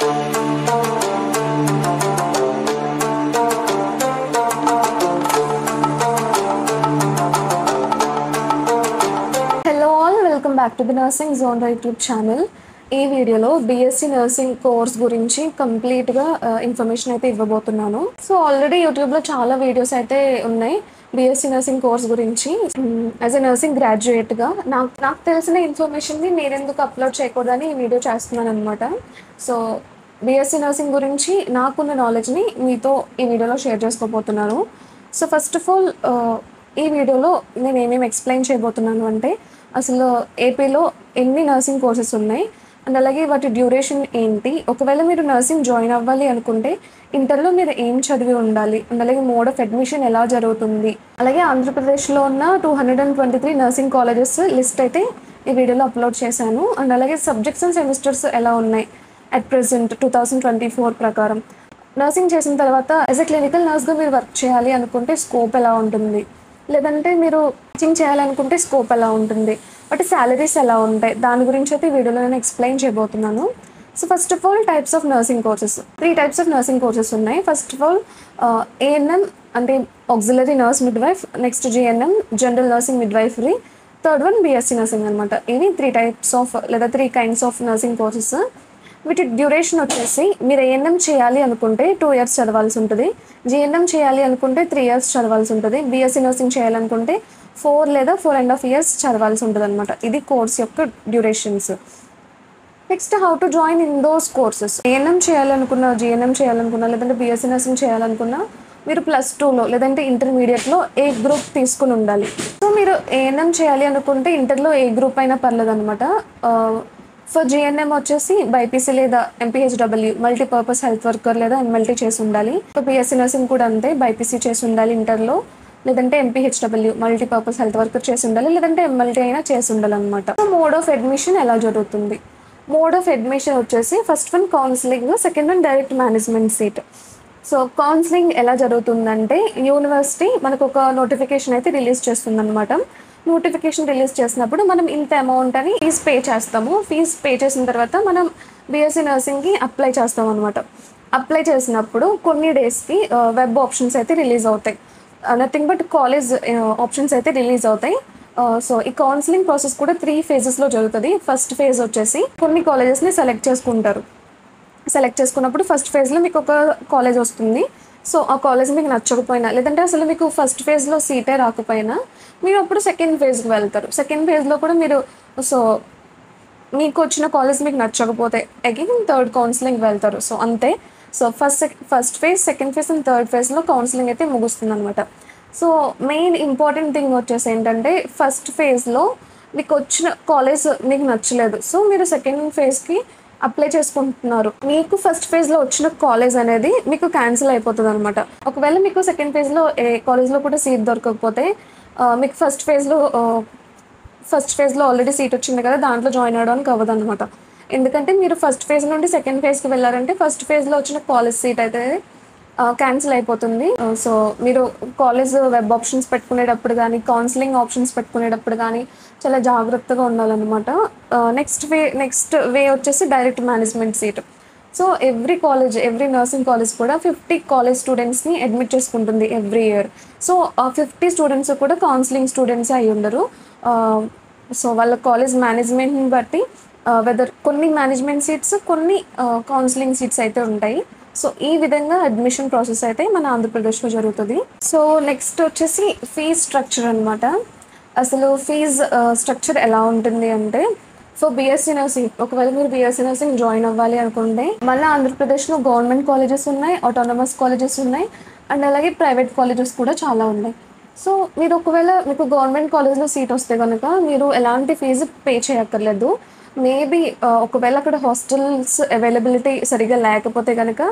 Hello all, welcome back to the Nursing Zone YouTube channel. ఈ వీడియోలో BSc nursing course గురించి కంప్లీట్గా information అయితే ఇవ్వబోతున్నాను. సో ఆల్రెడీ యూట్యూబ్లో చాలా వీడియోస్ అయితే ఉన్నాయి బీఎస్సీ నర్సింగ్ కోర్స్ గురించి. యాజ్ ఎ నర్సింగ్ గ్రాడ్యుయేట్గా నాకు నాకు తెలిసిన ఇన్ఫర్మేషన్ని నేను ఎందుకు అప్లోడ్ చేయకూడదని ఈ వీడియో చేస్తున్నాను అనమాట సో బీఎస్సీ నర్సింగ్ గురించి నాకున్న నాలెడ్జ్ని మీతో ఈ వీడియోలో షేర్ చేసుకోబోతున్నాను. సో ఫస్ట్ ఆఫ్ ఆల్ ఈ వీడియోలో నేను ఏమేమి ఎక్స్ప్లెయిన్ చేయబోతున్నాను అంటే అసలు ఏపీలో ఎన్ని నర్సింగ్ కోర్సెస్ ఉన్నాయి? అండ్ అలాగే వాటి డ్యూరేషన్ ఏంటి? ఒకవేళ మీరు నర్సింగ్ జాయిన్ అవ్వాలి అనుకుంటే ఇంటర్లో మీరు ఏం చదివి ఉండాలి? అండ్ అలాగే మోడ్ ఆఫ్ అడ్మిషన్ ఎలా జరుగుతుంది? అలాగే ఆంధ్రప్రదేశ్లో ఉన్న two hundred and twenty three nursing colleges list అయితే ఈ వీడియోలో అప్లోడ్ చేశాను. అండ్ అలాగే సబ్జెక్ట్స్ అండ్ సెమిస్టర్స్ ఎలా ఉన్నాయి at present two thousand twenty four ప్రకారం? నర్సింగ్ చేసిన తర్వాత యాజ్ ఎ క్లినికల్ నర్స్గా మీరు వర్క్ చేయాలి అనుకుంటే స్కోప్ ఎలా ఉంటుంది? లేదంటే మీరు టీచింగ్ చేయాలనుకుంటే స్కోప్ ఎలా ఉంటుంది? బట్ శాలరీస్ ఎలా ఉంటాయి? దాని గురించి అయితే వీడియోలో నేను ఎక్స్ప్లెయిన్ చేయబోతున్నాను. So first of all types of nursing courses three types of nursing courses ఉన్నాయి. ఫస్ట్ ఆఫ్ ఆల్ ఏఎన్ఎం అంటే auxiliary nurse midwife next GNM general nursing midwifery third one BSc nursing అనమాట ఇవి త్రీ టైప్స్ ఆఫ్ లేదా three kinds of nursing courses వీటి duration వచ్చేసి మీరు ANM చేయాలి అనుకుంటే టూ ఇయర్స్ చదవాల్సి ఉంటుంది. జిఎన్ఎం చేయాలి అనుకుంటే త్రీ ఇయర్స్ చదవాల్సి ఉంటుంది. బీఎస్సీ నర్సింగ్ చేయాలనుకుంటే ఫోర్ లేదా ఫోర్ అండ్ హాఫ్ ఇయర్స్ చదవాల్సి ఉంటుంది అనమాట ఇది కోర్స్ యొక్క durations. Next how to join in those courses. ANM చేయాలనుకున్నా జిఎన్ఎం చేయాలనుకున్నా లేదంటే బిఎస్సీ నర్సింగ్ చేయాలనుకున్నా మీరు ప్లస్ టూలో లేదంటే ఇంటర్మీడియట్లో ఏ గ్రూప్ తీసుకుని ఉండాలి. సో మీరు ఏఎన్ఎం చేయాలి అనుకుంటే ఇంటర్లో ఏ గ్రూప్ అయినా పర్లేదు అనమాట ఫర్ జిఎన్ఎం వచ్చేసి బైపీసీ లేదా ఎంపీహెచ్డబ్ల్యూ మల్టీపర్పస్ హెల్త్ వర్కర్ లేదా ఎంఎల్టీ చేసి ఉండాలి. ఫర్ బీఎస్సీ నర్సింగ్ కూడా అంతే బైపీసీ చేసి ఉండాలి ఇంటర్లో. లేదంటే ఎంపీహెచ్డబ్ల్యూ మల్టీపర్పస్ హెల్త్ వర్కర్ చేసి ఉండాలి లేదంటే ఎమ్మెల్టీ అయినా చేసి ఉండాలి అనమాట మోడ్ ఆఫ్ అడ్మిషన్ ఎలా జరుగుతుంది? మోడ్ ఆఫ్ అడ్మిషన్ వచ్చేసి first one counselling second one direct management seat so counselling ఎలా జరుగుతుందంటే యూనివర్సిటీ మనకు ఒక నోటిఫికేషన్ అయితే రిలీజ్ చేస్తుందన్నమాట. నోటిఫికేషన్ రిలీజ్ చేసినప్పుడు మనం ఇంత అమౌంట్ అని ఫీజ్ పే చేస్తాము. ఫీజ్ పే చేసిన తర్వాత మనం బీఎస్సీ నర్సింగ్కి అప్లై చేస్తాం అనమాట అప్లై చేసినప్పుడు కొన్ని డేస్కి వెబ్ ఆప్షన్స్ అయితే రిలీజ్ అవుతాయి. నథింగ్ బట్ కాలేజ్ ఆప్షన్స్ అయితే రిలీజ్ అవుతాయి. Uh, సో ఈ కౌన్సిలింగ్ ప్రాసెస్ కూడా త్రీ ఫేజెస్లో జరుగుతుంది. ఫస్ట్ ఫేజ్ వచ్చేసి కొన్ని కాలేజెస్ని సెలెక్ట్ చేసుకుంటారు. సెలెక్ట్ చేసుకున్నప్పుడు ఫస్ట్ ఫేజ్లో మీకు ఒక కాలేజ్ వస్తుంది. సో ఆ కాలేజ్ మీకు నచ్చకపోయినా లేదంటే అసలు మీకు ఫస్ట్ ఫేజ్లో సీటే రాకపోయినా మీరు అప్పుడు సెకండ్ ఫేజ్కి వెళ్తారు. సెకండ్ ఫేజ్లో కూడా మీరు సో మీకు వచ్చిన కాలేజ్ మీకు నచ్చకపోతే అగైన్ థర్డ్ కౌన్సిలింగ్ వెళ్తారు. సో అంతే. So first first phase second phase and third ఫేజ్లో కౌన్సిలింగ్ అయితే ముగుస్తుంది అనమాట సో మెయిన్ ఇంపార్టెంట్ థింగ్ వచ్చేసి ఏంటంటే ఫస్ట్ ఫేజ్లో మీకు వచ్చిన కాలేజ్ మీకు నచ్చలేదు. సో మీరు సెకండ్ ఫేజ్కి అప్లై చేసుకుంటున్నారు. మీకు ఫస్ట్ ఫేజ్లో వచ్చిన కాలేజ్ అనేది మీకు క్యాన్సిల్ అయిపోతుంది అనమాట ఒకవేళ మీకు సెకండ్ ఫేజ్లో ఏ కాలేజ్లో కూడా సీట్ దొరకకపోతే మీకు ఫస్ట్ ఫేజ్లో ఫస్ట్ ఫేజ్లో ఆల్రెడీ సీట్ వచ్చింది కదా దాంట్లో జాయిన్ అవ్వడానికి అవ్వదు అనమాట ఎందుకంటే మీరు ఫస్ట్ ఫేజ్ నుండి సెకండ్ ఫేజ్కి వెళ్ళారంటే ఫస్ట్ ఫేజ్లో వచ్చిన కాలేజ్ సీట్ అయితే క్యాన్సిల్ అయిపోతుంది. సో మీరు కాలేజ్ వెబ్ ఆప్షన్స్ పెట్టుకునేటప్పుడు కానీ కౌన్సిలింగ్ ఆప్షన్స్ పెట్టుకునేటప్పుడు కానీ చాలా జాగ్రత్తగా ఉండాలన్నమాట. నెక్స్ట్ వే నెక్స్ట్ వే వచ్చేసి direct management seat so every college every nursing college కూడా ఫిఫ్టీ కాలేజ్ స్టూడెంట్స్ని అడ్మిట్ చేసుకుంటుంది every year so fifty students కూడా కౌన్సిలింగ్ స్టూడెంట్స్ అయి ఉండరు. సో వాళ్ళ కాలేజ్ మేనేజ్మెంట్ని బట్టి Uh, వెదర్ కొన్ని మేనేజ్మెంట్ సీట్స్ కొన్ని uh, కౌన్సిలింగ్ సీట్స్ అయితే ఉంటాయి. సో ఈ విధంగా అడ్మిషన్ ప్రాసెస్ అయితే మన ఆంధ్రప్రదేశ్లో జరుగుతుంది. సో నెక్స్ట్ వచ్చేసి ఫీజ్ స్ట్రక్చర్ అనమాట అసలు ఫీజ్ స్ట్రక్చర్ uh, ఎలా ఉంటుంది అంటే సో బీఎస్సీ నర్సింగ్ ఒకవేళ మీరు బీఎస్సీ నర్సింగ్ జాయిన్ అవ్వాలి అనుకుంటే మళ్ళీ ఆంధ్రప్రదేశ్లో గవర్నమెంట్ కాలేజెస్ ఉన్నాయి ఆటోనమస్ కాలేజెస్ ఉన్నాయి అండ్ అలాగే ప్రైవేట్ కాలేజెస్ కూడా చాలా ఉన్నాయి. సో మీరు ఒకవేళ మీకు గవర్నమెంట్ కాలేజ్లో సీట్ వస్తే కనుక మీరు ఎలాంటి ఫీజు పే చేయక్కర్లేదు. మేబీ uh, ఒకవేళ అక్కడ హాస్టల్స్ అవైలబిలిటీ సరిగా లేకపోతే కనుక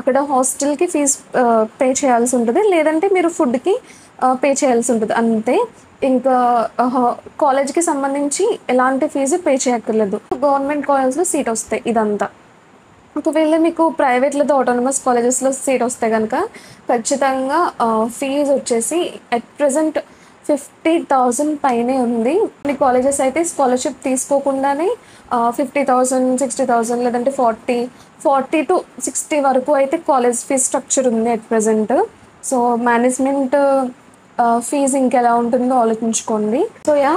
అక్కడ హాస్టల్కి ఫీజు పే చేయాల్సి ఉంటుంది. లేదంటే మీరు ఫుడ్కి పే uh, చేయాల్సి ఉంటుంది. అంతే. ఇంకా uh, కాలేజ్కి సంబంధించి ఎలాంటి ఫీజు పే చేయక్కర్లేదు. గవర్నమెంట్ కాలేజ్లో సీట్ వస్తాయి ఇదంతా. ఒకవేళ మీకు ప్రైవేట్ లేదా ఆటోనమస్ కాలేజెస్లో సీట్ వస్తే కనుక ఖచ్చితంగా ఫీజు వచ్చేసి అట్ ప్రజెంట్ ఫిఫ్టీ థౌజండ్ పైనే ఉంది. కొన్ని కాలేజెస్ అయితే స్కాలర్షిప్ తీసుకోకుండానే ఫిఫ్టీ థౌజండ్ సిక్స్టీ థౌజండ్ లేదంటే ఫార్టీ ఫార్టీ టు సిక్స్టీ వరకు అయితే కాలేజ్ ఫీజ్ స్ట్రక్చర్ ఉంది at present so management fees ఇంకెలా ఉంటుందో ఆలోచించుకోండి. సో యా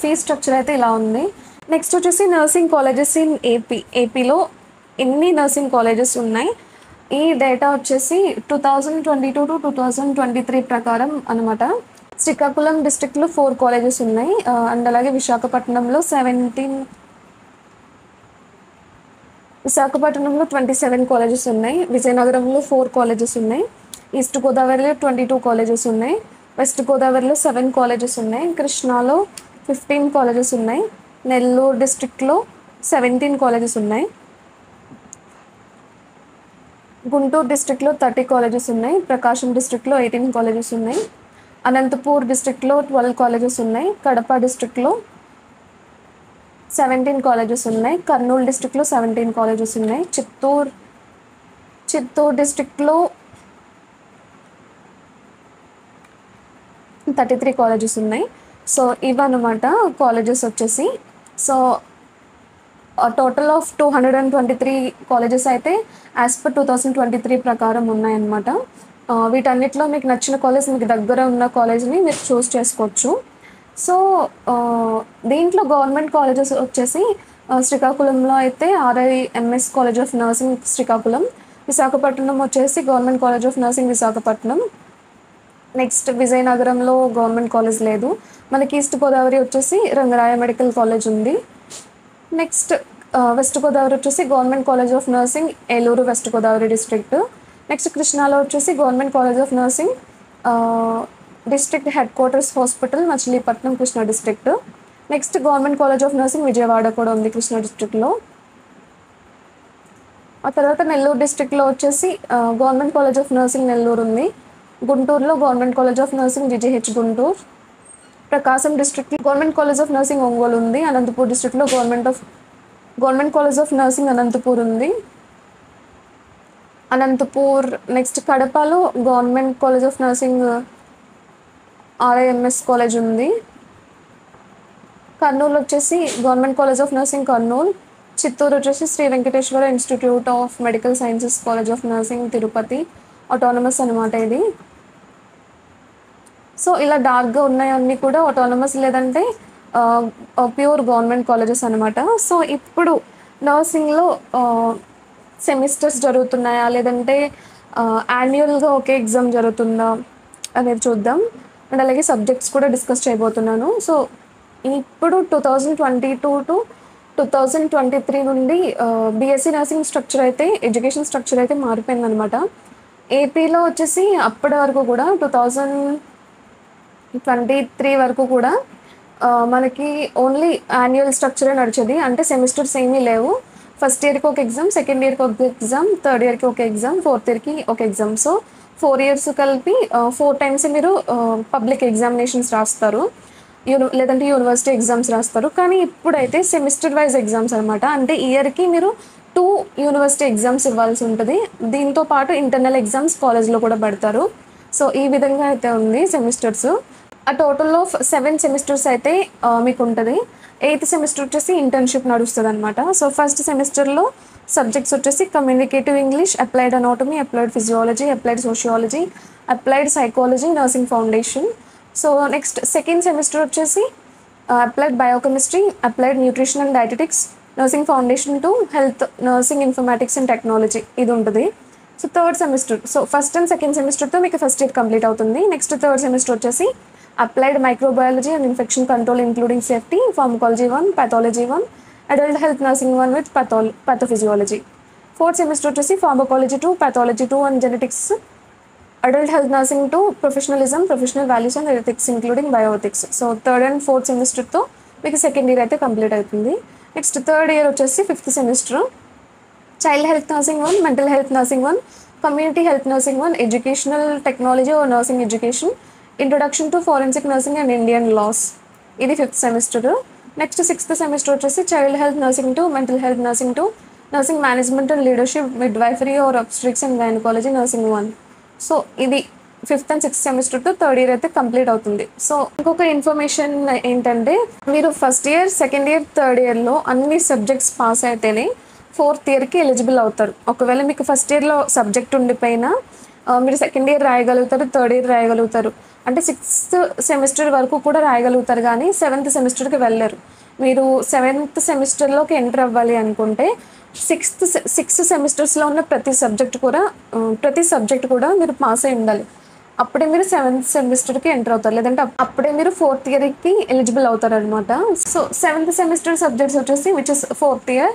ఫీజ్ స్ట్రక్చర్ అయితే ఇలా ఉంది. నెక్స్ట్ వచ్చేసి నర్సింగ్ కాలేజెస్ ఇన్ ఏపీ ఏపీలో ఎన్ని నర్సింగ్ కాలేజెస్ ఉన్నాయి? ఈ డేటా వచ్చేసి two thousand twenty two to two thousand twenty three ప్రకారం అనమాట శ్రీకాకుళం డిస్ట్రిక్ట్లో ఫోర్ కాలేజెస్ ఉన్నాయి. అండ్ అలాగే విశాఖపట్నంలో సెవెంటీన్ విశాఖపట్నంలో ట్వంటీ సెవెన్ కాలేజెస్ ఉన్నాయి. విజయనగరంలో ఫోర్ కాలేజెస్ ఉన్నాయి. ఈస్ట్ గోదావరిలో ట్వంటీ టూ కాలేజెస్ ఉన్నాయి. వెస్ట్ గోదావరిలో సెవెన్ కాలేజెస్ ఉన్నాయి. కృష్ణాలో ఫిఫ్టీన్ కాలేజెస్ ఉన్నాయి. నెల్లూరు డిస్ట్రిక్ట్లో సెవెంటీన్ కాలేజెస్ ఉన్నాయి. గుంటూరు డిస్ట్రిక్ట్లో థర్టీ కాలేజెస్ ఉన్నాయి. ప్రకాశం డిస్ట్రిక్ట్లో ఎయిటీన్ కాలేజెస్ ఉన్నాయి. అనంతపూర్ డిస్ట్రిక్ట్లో ట్వెల్వ్ కాలేజెస్ ఉన్నాయి. కడప డిస్టిక్లో సెవెంటీన్ కాలేజెస్ ఉన్నాయి. కర్నూలు డిస్ట్రిక్ట్లో సెవెంటీన్ కాలేజెస్ ఉన్నాయి. చిత్తూరు చిత్తూరు డిస్టిక్లో థర్టీ త్రీ కాలేజెస్ ఉన్నాయి. సో ఇవన్నమాట కాలేజెస్ వచ్చేసి. So total of two hundred and twenty three colleges అయితే as per two thousand twenty three ప్రకారం ఉన్నాయన్నమాట. వీటన్నిటిలో మీకు నచ్చిన కాలేజ్ మీకు దగ్గర ఉన్న కాలేజ్ని మీరు చూస్ చేసుకోవచ్చు. సో దీంట్లో గవర్నమెంట్ కాలేజెస్ వచ్చేసి శ్రీకాకుళంలో అయితే RI MS college of nursing Srikakulam Visakhapatnam వచ్చేసి government college of nursing Visakhapatnam. Next విజయనగరంలో గవర్నమెంట్ కాలేజ్ లేదు. మనకి ఈస్ట్ గోదావరి వచ్చేసి రంగరాయ మెడికల్ కాలేజ్ ఉంది. నెక్స్ట్ వెస్ట్ గోదావరి వచ్చేసి government college of nursing Eluru west Godavari district next కృష్ణాలో వచ్చేసి government college of nursing district headquarters hospital Machilipatnam Krishna district next government college of nursing Vijayawada కూడా ఉంది కృష్ణా డిస్ట్రిక్ట్లో ఆ తర్వాత నెల్లూరు డిస్ట్రిక్ట్లో వచ్చేసి government college of nursing Nellore ఉంది. గుంటూరులో government college of nursing GGH Guntur. Prakasam డిస్ట్రిక్ట్లో government college of nursing Ongole ఉంది. అనంతపూర్ డిస్ట్రిక్ట్లో government of government college of nursing Anantapur ఉంది. అనంతపూర్ నెక్స్ట్ కడపలో government college of nursing RIMS college ఉంది. కర్నూలు వచ్చేసి government college of nursing Kurnool Chittoor వచ్చేసి Sri Venkateswara institute of medical sciences college of nursing Tirupati autonomous అనమాట ఇది. So ఇలా డార్క్గా ఉన్నాయన్నీ కూడా ఆటోనమస్ లేదంటే ప్యూర్ గవర్నమెంట్ కాలేజెస్ అనమాట సో ఇప్పుడు నర్సింగ్లో సెమిస్టర్స్ జరుగుతున్నాయా? లేదంటే యాన్యువల్గా ఒకే ఎగ్జామ్ జరుగుతుందా అనేది చూద్దాం. అండ్ అలాగే సబ్జెక్ట్స్ కూడా డిస్కస్ చేయబోతున్నాను. సో ఇప్పుడు two thousand twenty two to two thousand twenty three నుండి బీఎస్సీ నర్సింగ్ స్ట్రక్చర్ అయితే ఎడ్యుకేషన్ స్ట్రక్చర్ అయితే మారిపోయిందనమాట ఏపీలో వచ్చేసి అప్పటి వరకు కూడా టూ థౌజండ్ ట్వంటీ త్రీ వరకు కూడా మనకి ఓన్లీ యాన్యువల్ స్ట్రక్చరే నడిచేది. అంటే సెమిస్టర్స్ ఏమీ లేవు. ఫస్ట్ ఇయర్కి ఒక ఎగ్జామ్ సెకండ్ ఇయర్కి ఒక ఎగ్జామ్ థర్డ్ ఇయర్కి ఒక ఎగ్జామ్ ఫోర్త్ ఇయర్కి ఒక ఎగ్జామ్. సో ఫోర్ ఇయర్స్ కలిపి ఫోర్ టైమ్స్ మీరు పబ్లిక్ ఎగ్జామినేషన్స్ రాస్తారు. యూని లేదంటే యూనివర్సిటీ ఎగ్జామ్స్ రాస్తారు. కానీ ఇప్పుడైతే సెమిస్టర్ వైజ్ ఎగ్జామ్స్ అనమాట అంటే ఇయర్కి మీరు టూ యూనివర్సిటీ ఎగ్జామ్స్ ఇవ్వాల్సి ఉంటుంది. దీంతో పాటు ఇంటర్నల్ ఎగ్జామ్స్ కాలేజ్లో కూడా పెడతారు. సో ఈ విధంగా అయితే ఉంది సెమిస్టర్స్. ఆ టోటల్లో సెవెన్ సెమిస్టర్స్ అయితే మీకు ఉంటుంది. ఎయిత్ సెమిస్టర్ వచ్చేసి ఇంటర్న్షిప్ నడుస్తుంది అనమాట సో ఫస్ట్ సెమిస్టర్లో సబ్జెక్ట్స్ వచ్చేసి communicative English applied anatomy applied physiology applied sociology applied psychology nursing foundation so next second semester వచ్చేసి applied biochemistry applied nutrition and dietetics nursing foundation two health nursing informatics and technology ఇది ఉంటుంది so third semester so first and second సెమిస్టర్తో మీకు first year complete అవుతుంది. Next third semester వచ్చేసి applied microbiology and infection control including safety pharmacology one pathology one adult health nursing one with pathol pathophysiology. Fourth semester వచ్చేసి pharmacology two pathology two and genetics adult health nursing two professionalism professional values and ethics including bioethics so third and fourth సెమిస్టర్తో మీకు second year అయితే complete అవుతుంది. Next third year వచ్చేసి fifth semester child health nursing one mental health nursing one community health nursing one educational technology or nursing education introduction to forensic nursing and Indian laws ఇది fifth semester next sixth semester వచ్చేసి child health nursing two mental health nursing two nursing management and leadership midwifery or obstetrics and gynaecology nursing one so ఇది fifth and sixth సెమిస్టర్తో third year అయితే complete అవుతుంది. So ఇంకొక information ఏంటంటే మీరు first year second year third ఇయర్లో అన్ని subjects pass అయితేనే ఫోర్త్ ఇయర్కి ఎలిజిబుల్ అవుతారు. ఒకవేళ మీకు ఫస్ట్ ఇయర్లో సబ్జెక్ట్ ఉండిపోయినా మీరు సెకండ్ ఇయర్ రాయగలుగుతారు థర్డ్ ఇయర్ రాయగలుగుతారు. అంటే సిక్స్త్ సెమిస్టర్ వరకు కూడా రాయగలుగుతారు కానీ సెవెంత్ సెమిస్టర్కి వెళ్ళరు. మీరు సెవెంత్ సెమిస్టర్లోకి ఎంటర్ అవ్వాలి అనుకుంటే సిక్స్త్ సిక్స్త్ సెమిస్టర్స్లో ఉన్న ప్రతి సబ్జెక్ట్ కూడా ప్రతి సబ్జెక్ట్ కూడా మీరు పాస్ అయి ఉండాలి. అప్పుడే మీరు సెవెంత్ సెమిస్టర్కి ఎంటర్ అవుతారు. లేదంటే అప్పుడే మీరు ఫోర్త్ ఇయర్కి ఎలిజిబుల్ అవుతారు అనమాట సో సెవెంత్ సెమిస్టర్ సబ్జెక్ట్స్ వచ్చేసి which is fourth year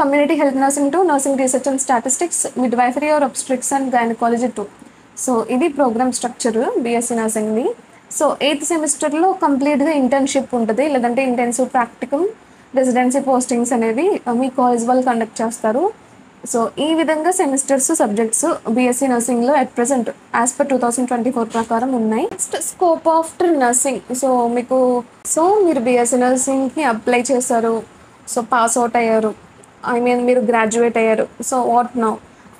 community health nursing two nursing research and statistics midwifery or obstetrics and gynaecology two so ఇది ప్రోగ్రామ్ స్ట్రక్చర్ బీఎస్సీ నర్సింగ్ది సో ఎయిత్ సెమిస్టర్లో కంప్లీట్గా ఇంటర్న్షిప్ ఉంటుంది. లేదంటే ఇంటెన్సివ్ ప్రాక్టికమ్ రెసిడెన్సీ పోస్టింగ్స్ అనేవి మీ college వాళ్ళు కండక్ట్ చేస్తారు. సో ఈ విధంగా semesters subjects BSc నర్సింగ్లో at present as per two thousand twenty four ప్రకారం ఉన్నాయి. Next scope after nursing so మీకు సో మీరు బీఎస్సీ నర్సింగ్కి అప్లై చేశారు. సో పాస్ అవుట్ అయ్యారు. ఐ మీన్ మీరు గ్రాడ్యుయేట్ అయ్యారు. సో వాట్ నౌ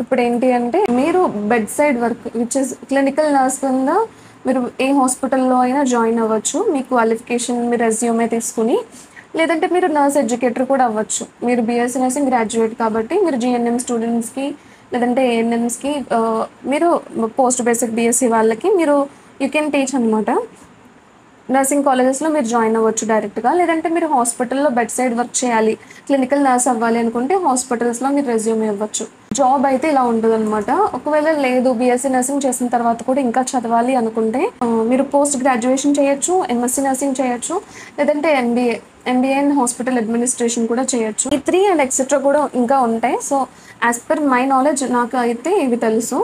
ఇప్పుడు ఏంటి అంటే మీరు bedside work which is clinical nurse కింద మీరు ఏ హాస్పిటల్లో అయినా జాయిన్ అవ్వచ్చు. మీ క్వాలిఫికేషన్ మీ రెజ్యూమే తీసుకుని లేదంటే మీరు నర్స్ ఎడ్యుకేటర్ కూడా అవ్వచ్చు. మీరు బీఎస్సీ నర్సింగ్ గ్రాడ్యుయేట్ కాబట్టి మీరు జిఎన్ఎం స్టూడెంట్స్కి లేదంటే ఏఎన్ఎంస్కి మీరు పోస్ట్ బేసిక్ బీఎస్సీ వాళ్ళకి మీరు యూ కెన్ టీచ్ అనమాట నర్సింగ్ కాలేజెస్లో మీరు జాయిన్ అవ్వచ్చు డైరెక్ట్గా లేదంటే మీరు హాస్పిటల్లో బెడ్ సైడ్ వర్క్ చేయాలి క్లినికల్ నర్స్ అవ్వాలి అనుకుంటే హాస్పిటల్స్లో మీరు రెజ్యూమ్ ఇవ్వచ్చు జాబ్ అయితే ఇలా ఉంటుంది అనమాట ఒకవేళ లేదు బీఎస్సీ నర్సింగ్ చేసిన తర్వాత కూడా ఇంకా చదవాలి అనుకుంటే మీరు పోస్ట్ గ్రాడ్యుయేషన్ చేయొచ్చు ఎంఎస్సీ నర్సింగ్ చేయొచ్చు లేదంటే MBA MBA and hospital administration కూడా చేయొచ్చు. ఈ త్రీ అండ్ ఎక్సెట్రా కూడా ఇంకా ఉంటాయి. So as per my knowledge నాకు అయితే ఇవి తెలుసు.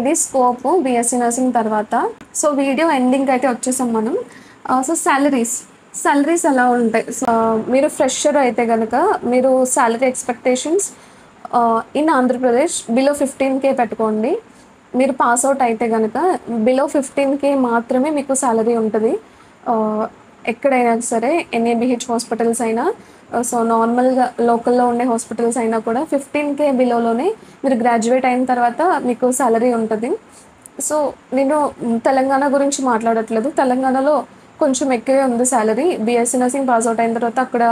ఇది స్కోప్ బీఎస్సీ నర్సింగ్ తర్వాత. సో వీడియో ఎండింగ్ అయితే వచ్చేసాం మనం. సో సాలరీస్ సాలరీస్ ఎలా ఉంటాయి? సో మీరు ఫ్రెషర్ అయితే కనుక మీరు salary expectations in Andhra Pradesh below fifteen K పెట్టుకోండి. మీరు పాస్ అవుట్ అయితే కనుక బిలో ఫిఫ్టీన్ కే మాత్రమే మీకు శాలరీ ఉంటుంది. ఎక్కడైనా సరే ఎన్ఏబిహెచ్ హాస్పిటల్స్ అయినా సో నార్మల్గా లోకల్లో ఉండే హాస్పిటల్స్ అయినా కూడా ఫిఫ్టీన్ కే బిలోలోనే మీరు గ్రాడ్యుయేట్ అయిన తర్వాత మీకు శాలరీ ఉంటుంది. సో నేను తెలంగాణ గురించి మాట్లాడట్లేదు. తెలంగాణలో కొంచెం ఎక్కువే ఉంది salary BSc nursing pass out అయిన తర్వాత అక్కడ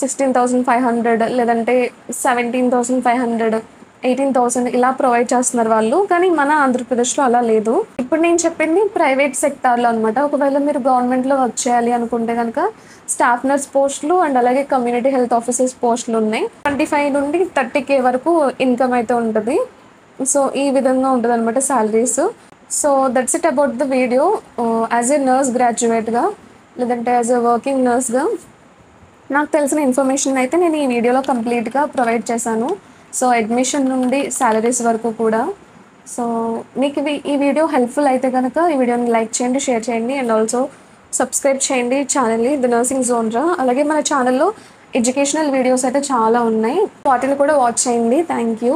సిక్స్టీన్ థౌసండ్ ఫైవ్ హండ్రెడ్ లేదంటే seventeen thousand five hundred eighteen thousand ఇలా ప్రొవైడ్ చేస్తున్నారు వాళ్ళు. కానీ మన ఆంధ్రప్రదేశ్లో అలా లేదు. ఇప్పుడు నేను చెప్పింది ప్రైవేట్ సెక్టార్లో అనమాట ఒకవేళ మీరు గవర్నమెంట్లో వర్క్ చేయాలి అనుకుంటే కనుక స్టాఫ్ నర్స్ పోస్టులు అండ్ అలాగే కమ్యూనిటీ హెల్త్ ఆఫీసర్స్ పోస్టులు ఉన్నాయి. ట్వంటీ ఫైవ్ నుండి థర్టీ కే వరకు ఇన్కమ్ అయితే ఉంటుంది. సో ఈ విధంగా ఉంటుంది అనమాట salaries so that's it about the video as a nurse గ్రాడ్యుయేట్గా లేదంటే యాజ్ ఎ వర్కింగ్ నర్స్గా నాకు తెలిసిన ఇన్ఫర్మేషన్ అయితే నేను ఈ వీడియోలో కంప్లీట్గా ప్రొవైడ్ చేశాను. సో అడ్మిషన్ నుండి శాలరీస్ వరకు కూడా. సో మీకు ఈ వీడియో హెల్ప్ఫుల్ అయితే కనుక ఈ వీడియోని లైక్ చేయండి షేర్ చేయండి అండ్ ఆల్సో సబ్స్క్రైబ్ చేయండి ఛానల్ని ది నర్సింగ్ జోన్రా అలాగే మన ఛానల్లో ఎడ్యుకేషనల్ వీడియోస్ అయితే చాలా ఉన్నాయి. వాటిని కూడా వాచ్ చేయండి. Thank you